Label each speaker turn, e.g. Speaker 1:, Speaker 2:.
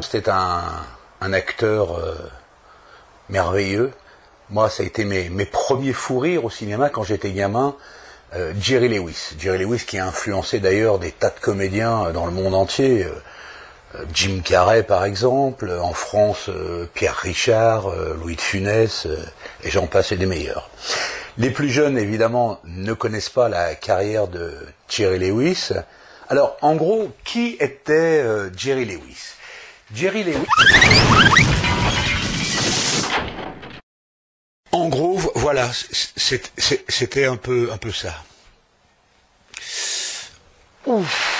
Speaker 1: c'était un, un acteur euh, merveilleux. Moi, ça a été mes, mes premiers fous rires au cinéma quand j'étais gamin. Euh, Jerry Lewis. Jerry Lewis qui a influencé d'ailleurs des tas de comédiens euh, dans le monde entier. Jim Carrey par exemple, en France Pierre Richard, Louis de Funès, et j'en passe et des meilleurs. Les plus jeunes évidemment ne connaissent pas la carrière de Jerry Lewis. Alors en gros, qui était Jerry Lewis? Jerry Lewis. En gros, voilà, c'était un peu, un peu ça. Ouf.